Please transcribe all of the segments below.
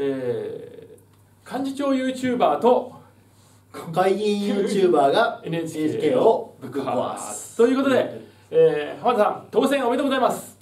えー、幹事長 YouTuber と国会議員 YouTuber が NHK ををぶっ壊す。ということで、えー、浜田さん当選おめでとうございます。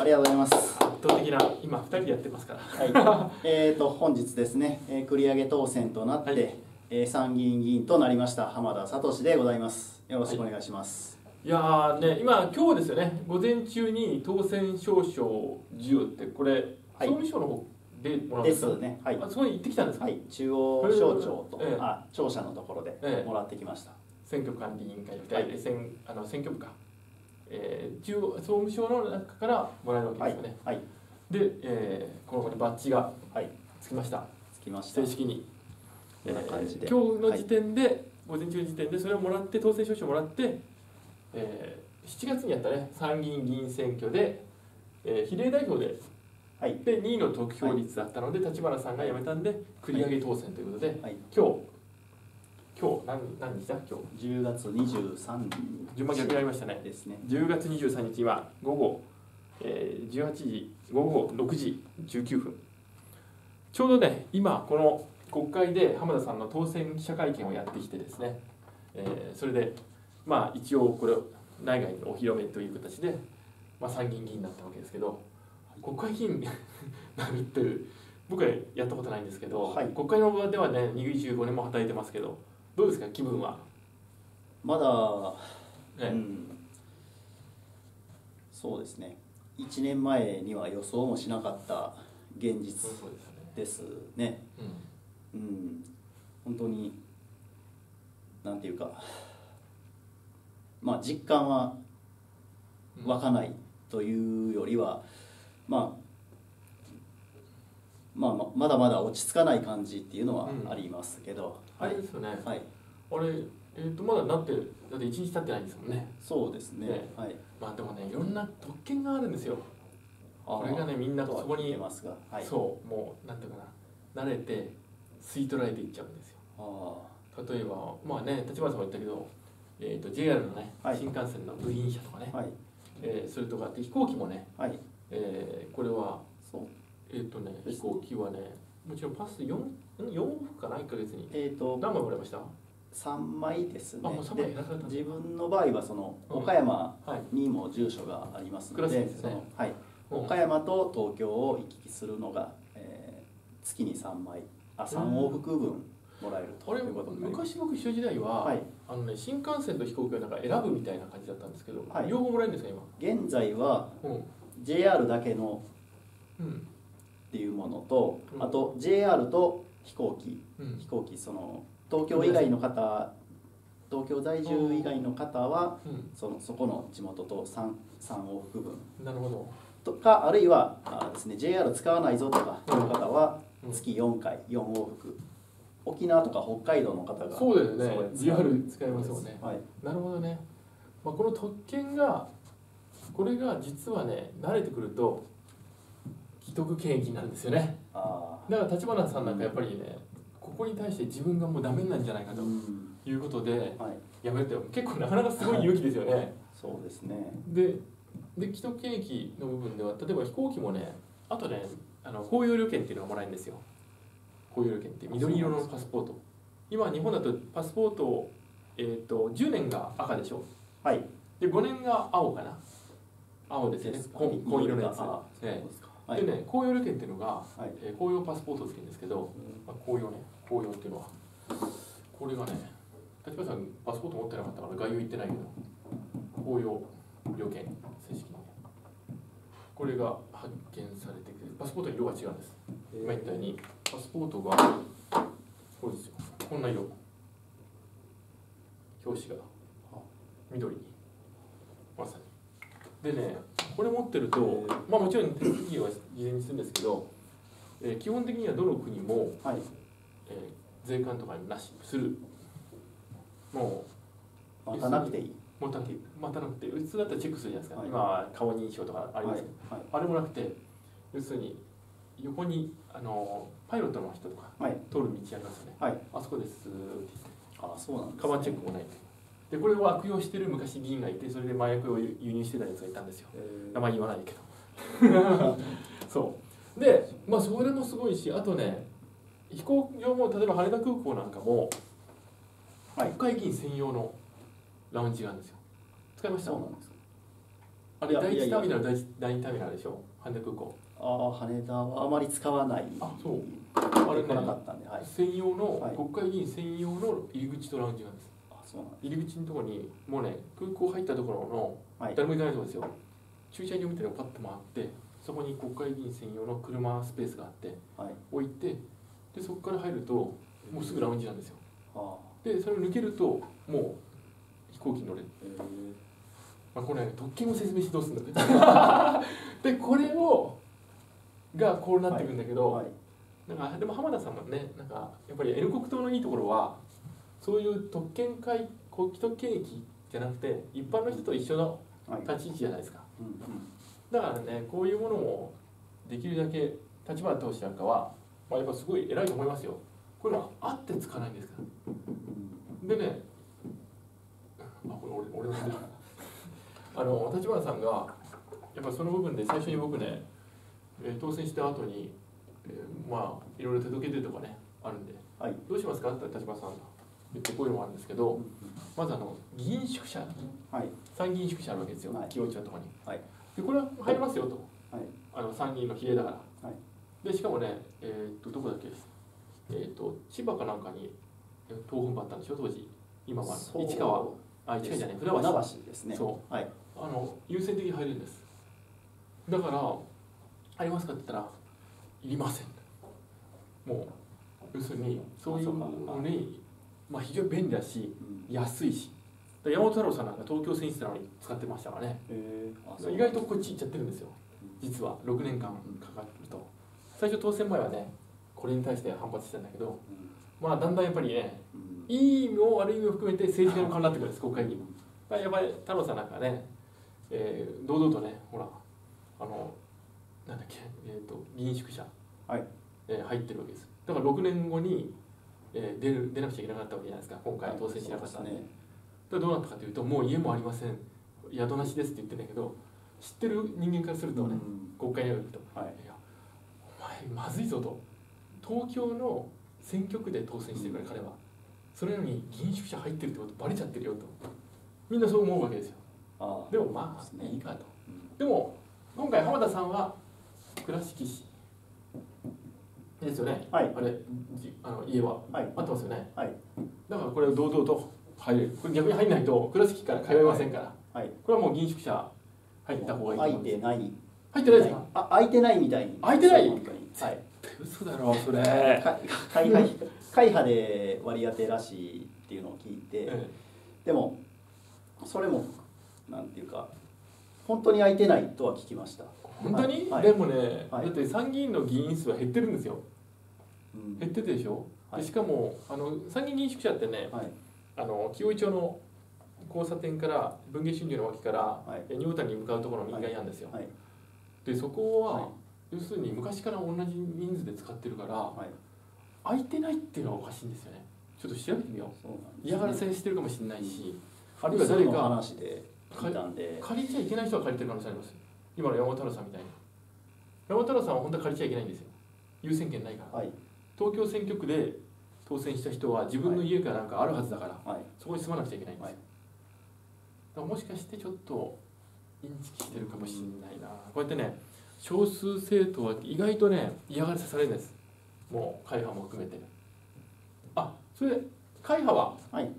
ありがとうございます。圧倒的な今2人でやってますから。はい、えーと本日ですね、えー繰り上げ当選となって、はい。えー参議院議員となりました浜田聡でございます。よろしくお願いします、い。やーね今今日ですよね。午前中に当選証書授与ってこれ、はい。総務省の方でもらうんでですね。はい。あそこに行ってきたんですか、はい、中央省庁と、ええあ庁舎のところでええ。もらってきました、選挙管理委員会みたはい。いで、選あの選挙部か、えー、中央総務省の中からもらえるわけはいですよね、はい。で、えー、この子にバッジがはい。つきました。つきました。正式に、こんな感じで。今日の時点で、午前中の時点でそれをもらって当選証書をもらって、えー、7月にやったね。参議院議員選挙で、えー、比例代表ではい。で2位の得票率だったので、立花さんが辞めたんで繰り上げ当選ということで、はい。今日今日何何日だ今日？10月23日。順番逆になりましたね。ですね。10月23日は午後、えー、18時午後6時19分。ちょうどね今この国会で浜田さんの当選記者会見をやってきてですね、えーそれでまあ一応これ内外にお披露目という形で、まあ、参議院議員になったわけですけど国会議員に なるっていう僕はやったことないんですけど、はい。国会の場ではね25年も働いてますけどどうですか気分は、まだ、ねうん、そうですね。1年前には予想もしなかった現実ですよね。うん。うん。本当になんていうかまあ実感は湧かないというよりは、まあまあままだまだ落ち着かない感じっていうのはうん。ありますけど、あれですよね、はい。あれ、えー、とまだなってだって1日経ってないんですもんね。そうですね。ね。はい。まあでもねいろんな特権があるんですよ。あこれがねみんなそこに。ますが。はい。そう。もうなんていうかな。慣れて吸い取られていっちゃうんですよ。あ例えばまあね立花さんも言ったけど、えー、と JR のね、はい。新幹線の部品車とかね、あはい。えーそれとかあって飛行機もね、はいえーこれはそう。えっ、とね飛行機はねもちろんパス 4, 4往復かな1ヶ月にえっ、と何枚もらいました？3枚ですね。あもう3枚で自分の場合はそのうん。岡山はいにも住所がありますので、岡山と東京を行き来するのが、えー月に3枚あ3往復分もらえるということになります。昔僕一緒時代は、はい。あのね、新幹線と飛行機をなんか選ぶみたいな感じだったんですけど、はい。両方もらえるんですか現在は今、うん JR だけのうん。っていうものと、うん。あと JR と飛行機。うん。飛行機その東京以外の方東京在住以外の方はうそのそこの地元と 3, 3往復分。ん、なるほど、とかあるいはあです、ね、JR 使わないぞとかいう方はうん。月4回4往復。沖縄とか北海道の方がそうだよね。JR 使いますもんね。はい。なるほどね、まあ、この特権がこれが実はね慣れてくると既得権益になるんですよね。あだから立花さんなんかやっぱりねここに対して自分がもうダメなんじゃないかということではい。やめるって結構なかなかすごい勇気ですよね。そうですね。でで既得権益の部分では例えば飛行機もねあとねあの公用旅券っていうのがもらえるんですよ。公用旅券って緑色のパスポート。今日本だとパスポート、えー、と10年が赤でしょ。はい。で5年が青かな青ですよね。紺紺色のやつ。でね公用旅券っていうのが、はい。えー公用パスポートって言うんですけど、まあ、公用ね。公用っていうのは。これがね立花さんパスポート持ってなかったから概要言ってないけど公用旅券正式にね。これが発見されてくるパスポートの色が違うんです。今言ったように。パスポートがこれですよ。こんな色。表紙が緑まさにでねこれ持ってるとへまあもちろん手続きは事前にするんですけど、えー基本的にはどの国も、はい。えー税関とかなしする。も待たなくていい。う持たなくて待たなくて普通だったらチェックするじゃないですか、はい。今は顔認証とかありますけど、はい。あれもなくて要するに横にあのパイロットの人とかはい。通る道ありますよね。はい。あそこですって言って。あそうなんです、ね、カバンチェックもないでこれを悪用してる昔議員がいてそれで麻薬を輸入してたやつがいたんですよ。えー。名前言わないけど。そう。でまあそれもすごいしあとね飛行場も例えば羽田空港なんかもはい。国会議員専用のラウンジがあるんですよ。使いました？そうなんですかあれ第一ターミナル第一第二ターミナルでしょ？羽田空港。ああ羽田はあまり使わない。あそう。あれね来なかったんではい。専用の、はい。国会議員専用の入り口とラウンジなんです。あそうなん入り口のところにもうね空港入ったところのはい。誰も行かないところですよ。駐車場みたいなのをパッと回ってそこに国会議員専用の車スペースがあってはい。置いてでそこから入るともうすぐラウンジなんですよ。あでそれを抜けるともう飛行機に乗れる、まあ、これね特権を説明してどうするんだね でこれをがこうなってくるんだけど、ーはい。なんかでも浜田さんもねなんかやっぱり N 国党のいいところはそういう特権会国旗特権駅じゃなくて一般の人と一緒のはい。立ち位置じゃないですか。うんうん。だからねこういうものもできるだけ立花投手なんかは、まあ、やっぱすごい偉いと思いますよ。こういうのはあってつかないんですから。でねあこれ俺俺のあの立花さんがやっぱその部分で最初に僕ね、えー当選した後に、えーまあいろいろ手届け出とかねあるんで。はい。どうしますか？って立花さんが言ってこういうのもあるんですけどまずあの議員宿舎はい。参議院宿舎あるわけですよはい。清井町のところに。はい。でこれは入りますよと。はい。あの参議院の比例だから、はい。でしかもねえーっとどこだっけ？えーっと千葉かなんかにえー東奔あったんでしょ？当時。今は市川。あ市川じゃない船橋。船橋ですね。そはい。あの優先的に入れるんです。だから「ありますか?」って言ったら「いりません」もう要するにそういうのにまあ非常に便利だしうん。安いし。で山本太郎さんなんか東京選出なのに使ってましたからね。へー。意外とこっち行っちゃってるんですよ。実は。6年間かかると。最初当選前はねこれに対して反発してたんだけどまあだんだんやっぱりねいい意味も悪い意味も含めて政治家の顔になってくるん。です国会議員もやっぱり太郎さんなんかね、えー堂々とねほらあのなんだっけ、えー、と議員宿舎、はい。えー入ってるわけです。だから6年後に、えー出る出なくちゃいけなかったわけじゃないですか今回当選しなかったんで,、ね。でどうなったかというともう家もありません。宿なしですって言ってんだけど知ってる人間からするとね、うん。国会に行くと。はい。いやお前まずいぞと。東京の選挙区で当選してるから彼は。それなのに議員宿舎入ってるってことバレちゃってるよと。みんなそう思うわけですよ。でもまあいいかと。うん。でも今回浜田さんは倉敷市ですよね。はい。あれじあの家は。はい。合ってますよね。はい。だからこれを堂々と入れる。これ逆に入んないと倉敷から通えませんから。はい。これはもう議員宿舎入った方がいいと空い思うんですてない。入ってないですか？あ空いてないみたいに。空いてない？本当に。はい。嘘だろそれ、か会派会派で割り当てらしいっていうのを聞いて、え。でもそれもなんていうか本当に空いてないとは聞きました、本当に、はい。でもね、はい。だって参議院の議員数は減ってるんですよ。うん。減っててでしょ、はい。でしかもあの参議院議員宿舎ってねはい。あの清井町の交差点から文芸春秋の脇から、はい。えニュータンに向かうところの右側にあるんですよ、はい。でそこは、はい。要するに昔から同じ人数で使ってるからはい。空いてないっていうのはおかしいんですよね。ちょっと調べてみよそうね。う嫌がらせしてるかもしれないし、あるいは誰か話で聞いたんで。借りちゃいけない人が借りてる可能性あります。今の山本太郎さんみたいに。山本太郎さんは本当は借りちゃいけないんですよ。優先権ないから。はい。東京選挙区で当選した人は自分の家かなんかあるはずだから、はい。そこに住まなくちゃいけないんです。よ、はい。だからもしかしてちょっとインチキしてるかもしれないな。こうやってね少数政党は意外とね嫌がらせされるんです。もう会派も含めて。あそれで会派ははい。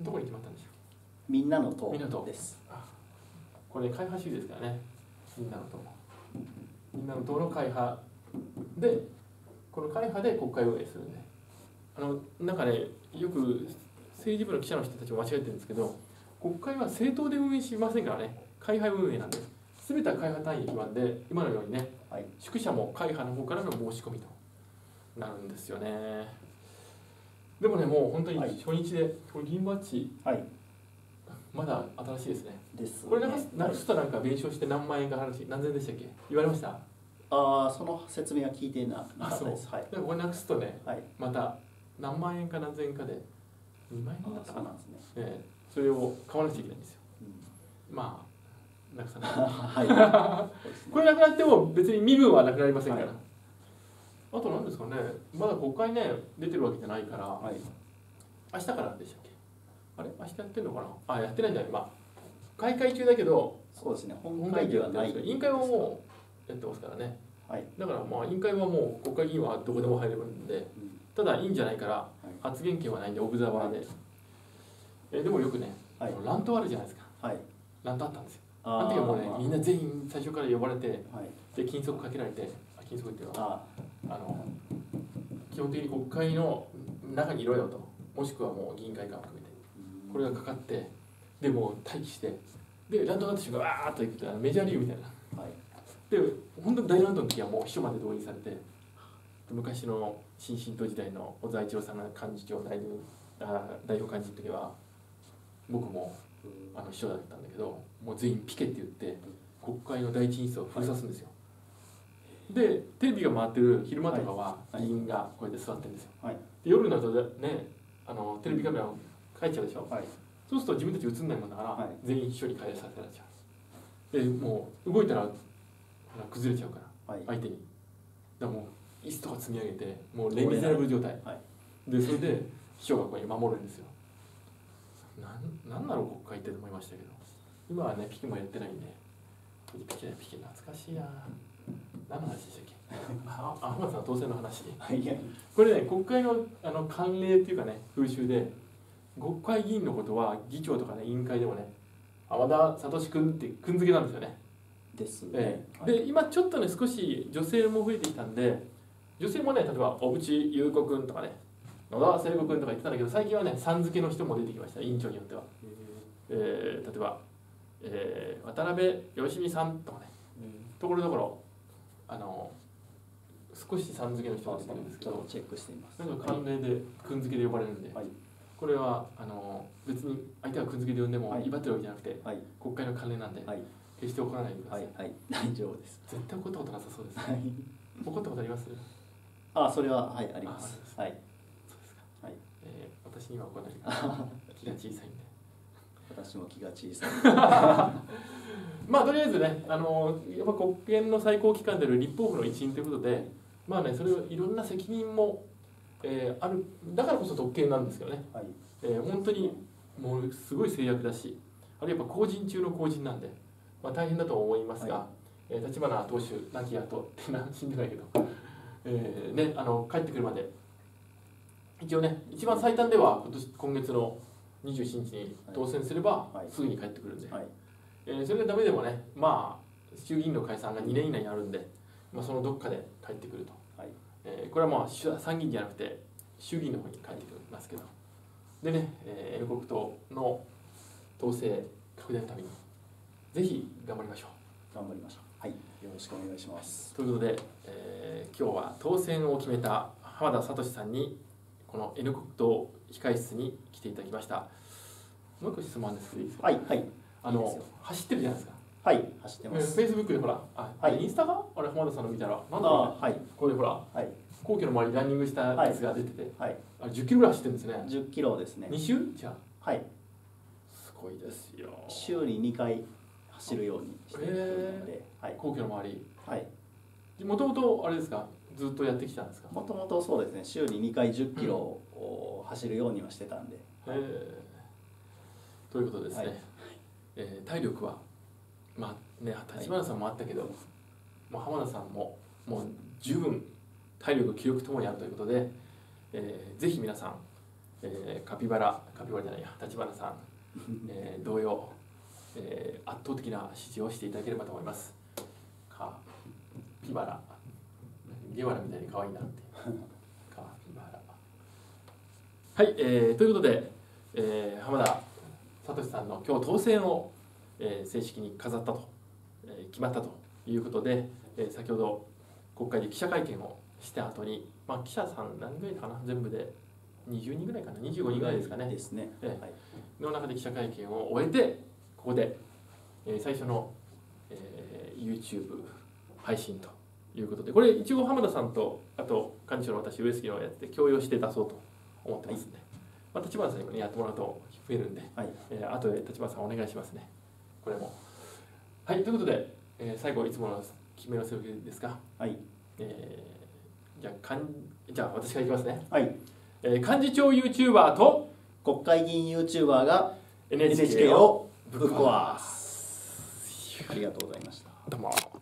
どこに決まったんでしょみんなの党です。うこれ会派主義ですからね。みんなの党みんなの党の会派でこの会派で国会運営するんで。あのなんかねよく政治部の記者の人たちも間違えてるんですけど国会は政党で運営しませんからね。会派運営なんで全ては会派単位で決まるんで今のようにねはい。宿舎も会派の方からの申し込みとなるんですよね。でもねもう本当にはい。初日でこれ銀バッジはいまだ新しいですね。ですね。これなくすなはいくすとなんか弁償して何万円か話何千でしたっけ？言われました？ああその説明は聞いてななあそうかったです。はい。でもこれなくすとねはい。また何万円か何千円かで2万円だあったかな？ですね、ええ。それを買わなくちゃいけないんですよ。うん。まあなくさない。はい。これなくなっても別に身分はなくなりませんから、はい。あと何ですかね。まだ国会ね出てるわけじゃないからはい。明日からでしたっけ？あれ？明日やってんのかな？あやってないんだ。よ今開会中だけどそうですね。本会議はない。委員会はもうやってますからね。はい、だからまあ委員会はもう国会議員はどこでも入れるんでうん。ただいいんじゃないからはい。発言権はないんでオブザバーで、えでもよくね、はい。乱闘あるじゃないですか。はい。乱闘あったんですよ。ああの時はもうねまあみんな全員最初から呼ばれてはい。で禁則かけられてあ禁則っていうのはああの基本的に国会の中にいろよと。もしくはもう議員会館を含めこれがかかってでもう待機してで乱闘になった瞬間わーっと行くってあのメジャーリーグみたいな。はい。で本当に大乱闘の時はもう秘書まで動員されて昔の新進党時代の小沢一郎さんが幹事長代表あ代表幹事の時は僕もあの秘書だったんだけどもう全員ピケって言って国会の第一印象を封鎖するんですよ、でテレビが回ってる昼間とかははい。議員がこうやって座ってるんですよ、はい。で夜になるとねあのテレビカメラを帰っちゃうでしょ？はい。そうすると自分たち映んないもんだから、はい。全員秘書に返させられちゃう。でもう動いたら崩れちゃうからはい。相手に。だもう椅子とか積み上げてもうレ・ミゼラブル状態、はい。でそれで秘書がここに守るんですよ。なんなんだろう国会って思いましたけど。今はねピケもやってないんで。ピケピケ懐かしいな。何の話でしたっけ？ああ浜田さん当選の話これね国会のあの慣例っていうかね風習で国会議員のことは議長とかね委員会でもね天田聡君って君付けなんですよね。ですね、ええ。はい。で今ちょっとね少し女性も増えてきたんで女性もね例えば小渕優子君とかね野田聖子君とか言ってたんだけど最近はねさん付けの人も出てきました委員長によっては、えー例えば、えー渡辺芳美さんとかねところどころあの少しさん付けの人が出てくるんですけどチェックしています。なんか慣例で君付けで呼ばれるんで、はいこれはあの別に相手が君付けで呼んでもはい。威張ってるわけじゃなくて、はい。国会の慣例なんで、はい。決して怒らないでください、はい。はい。大丈夫です。絶対怒ったことなさそうです。ねはい。怒ったことあります？あそれははいあります。すはい。そうですか、はい。えー私には怒らない。気が小さいんで。私も気が小さい。まあとりあえずねあのやっぱ国権の最高機関である立法府の一員ということでまあねそれをいろんな責任も、えーあるだからこそ特権なんですよね、はい。えー本当にもうすごい制約だしあるいはやっぱ公人中の公人なんで、まあ、大変だと思いますが、はえー立花党首亡き後ってな死んでないけど、えーね、あの帰ってくるまで。一応ね一番最短では今年今月の27日に当選すればはい。すぐに帰ってくるんで、はい。えーそれがダメでもねまあ衆議院の解散が2年以内にあるんで、まあ、そのどっかで帰ってくると、はいえーこれはまあ衆参議院じゃなくて衆議院の方に帰ってきますけど。でね、えー N 国党の党勢拡大のためにぜひ頑張りましょ頑張りましょう。はいよろしくお願いします。うということで、えー今日は当選を決めた浜田聡さんにこの N 国党控室に来ていただきました。もう一個質問ですはいはい。あの走ってるじゃないですかはい走ってます。フェイスブックでほら、あ、はい。インスタかあれ浜田さんの見たら、なんだはい。これほら、はい。皇居の周りランニングしたやつが出てて、はい。あれ10キロぐらい走ってるんですね。10キロですね。2周？じゃあ、はい。すごいですよ。週に2回走るようにしているので、はい。皇居の周り。はい。もともとあれですか、ずっとやってきたんですか？もともとそうですね。週に2回10キロを走るようにはしてたんで、えー。ということでですね、はい。えー体力は、まあね、立花さんもあったけど、もう浜田さんももう十分体力、気力ともにあるということで、えーぜひ皆さん、えーカピバラ、カピバラじゃないや、立花さん、えー同様、えー圧倒的な支持をしていただければと思います。カピバラ、ゲワラみたいに可愛いなって。カピバラ。はい、えーということで、えー浜田聡さんの今日当選を、えー正式に飾ったと、えー決まったということで、えー先ほど国会で記者会見をした後に、まあ、記者さん何人ぐらいかな全部で20人ぐらいかな25人ぐらいですかねですね、ええはい。の中で記者会見を終えてここで、えー最初の、えー YouTube 配信ということでこれ一応浜田さんとあと幹事長の私上杉のやって共用して出そうと思ってますんで、まあ、立花さんにもねやってもらうと増えるんで、はい。えー、後で立花さんお願いしますねこれも。はいということで、えー最後いつもの決めのセリフですか、はい。えーじゃあかんじゃあ私からいきますね、はい。えー幹事長 YouTuber と国会議員 YouTuber が NHK をぶっ壊す。ありがとうございました。どうも